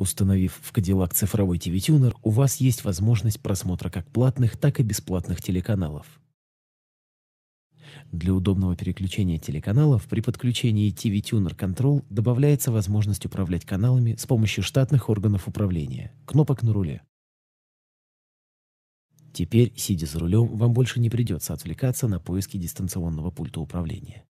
Установив в Cadillac цифровой TV-тюнер, у вас есть возможность просмотра как платных, так и бесплатных телеканалов. Для удобного переключения телеканалов при подключении TV Tuner Control добавляется возможность управлять каналами с помощью штатных органов управления, кнопок на руле. Теперь, сидя за рулем, вам больше не придется отвлекаться на поиски дистанционного пульта управления.